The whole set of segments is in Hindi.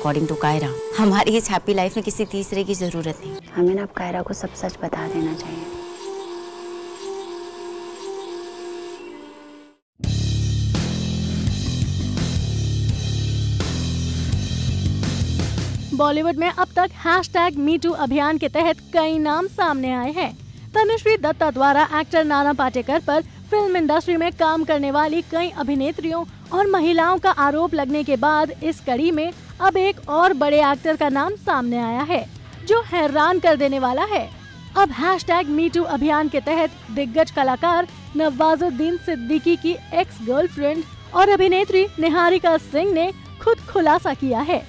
अकॉर्डिंग टू कायरा हमारी इस हैप्पी लाइफ में किसी तीसरे की ज़रूरत नहीं। हमें ना अब कायरा को सब सच बता देना चाहिए। बॉलीवुड में अब तक हैश टैग मीटू अभियान के तहत कई नाम सामने आए हैं। तनुश्री दत्ता द्वारा एक्टर नाना पाटेकर पर फ़िल्म इंडस्ट्री में काम करने वाली कई अभिनेत्रियों और महिलाओं का आरोप लगने के बाद इस कड़ी में अब एक और बड़े एक्टर का नाम सामने आया है, जो हैरान कर देने वाला है। अब हैश टैग मीटू अभियान के तहत दिग्गज कलाकार नवाजुद्दीन सिद्दीकी की एक्स गर्लफ्रेंड और अभिनेत्री निहारिका सिंह ने खुद खुलासा किया है।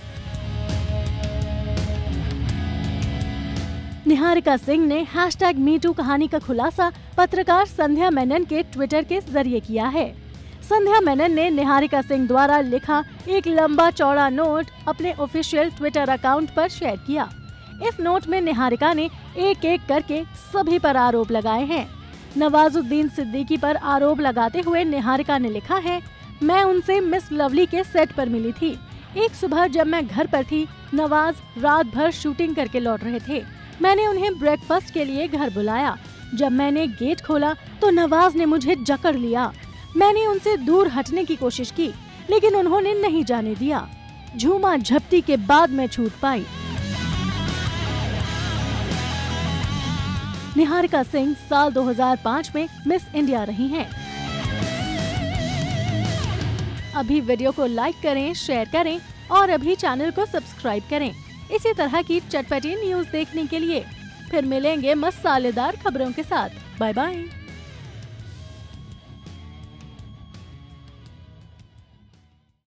निहारिका सिंह ने हैश टैग मीटू कहानी का खुलासा पत्रकार संध्या मेनन के ट्विटर के ज़रिए किया है। संध्या मेनन ने निहारिका सिंह द्वारा लिखा एक लंबा चौड़ा नोट अपने ऑफिशियल ट्विटर अकाउंट पर शेयर किया। इस नोट में निहारिका ने एक एक करके सभी पर आरोप लगाए हैं। नवाजुद्दीन सिद्दीकी पर आरोप लगाते हुए निहारिका ने लिखा है, मैं उनसे मिस लवली के सेट पर मिली थी। एक सुबह जब मैं घर पर थी, नवाज़ रात भर शूटिंग करके लौट रहे थे। मैंने उन्हें ब्रेकफास्ट के लिए घर बुलाया। जब मैंने गेट खोला तो नवाज़ ने मुझे जकड़ लिया। मैंने उनसे दूर हटने की कोशिश की, लेकिन उन्होंने नहीं जाने दिया। झूमा झपटी के बाद मैं छूट पाई। निहारिका सिंह साल 2005 में मिस इंडिया रही हैं। अभी वीडियो को लाइक करें शेयर करें और अभी चैनल को सब्सक्राइब करें। इसी तरह की चटपटी न्यूज़ देखने के लिए फिर मिलेंगे मसालेदार खबरों के साथ। Bye bye